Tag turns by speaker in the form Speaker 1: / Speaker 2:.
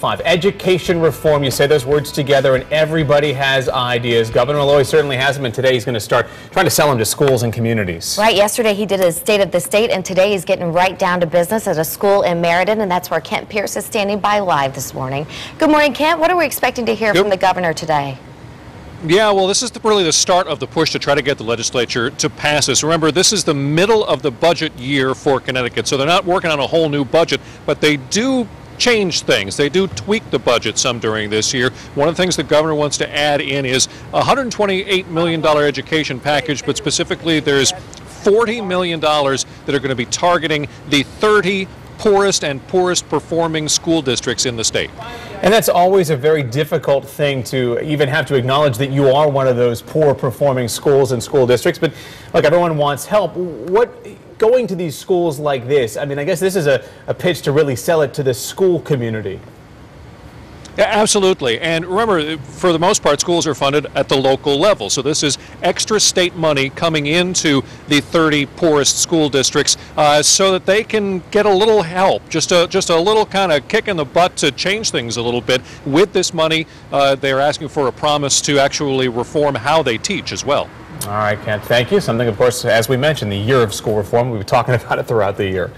Speaker 1: Five, education reform. You say those words together and everybody has ideas. Governor Malloy certainly has them and today he's going to start trying to sell them to schools and communities.
Speaker 2: Right. Yesterday he did a state of the state and today he's getting right down to business at a school in Meriden and that's where Kent Pierce is standing by live this morning. Good morning, Kent. What are we expecting to hear
Speaker 3: Good.
Speaker 2: from the governor today?
Speaker 3: Yeah, well, this is the, really the start of the push to try to get the legislature to pass this. Remember, this is the middle of the budget year for Connecticut, so they're not working on a whole new budget, but they do change things. They do tweak the budget some during this year. One of the things the governor wants to add in is a $128 million education package, but specifically there's $40 million that are going to be targeting the 30 poorest and poorest performing school districts in the state.
Speaker 1: And that's always a very difficult thing to even have to acknowledge that you are one of those poor performing schools and school districts. But look, everyone wants help. What going to these schools like this, I mean, I guess this is a, a pitch to really sell it to the school community.
Speaker 3: Absolutely. And remember, for the most part, schools are funded at the local level. So this is extra state money coming into the 30 poorest school districts uh, so that they can get a little help, just a, just a little kind of kick in the butt to change things a little bit. With this money, uh, they're asking for a promise to actually reform how they teach as well.
Speaker 1: All right, Kent, thank you. Something, of course, as we mentioned, the year of school reform. We've been talking about it throughout the year.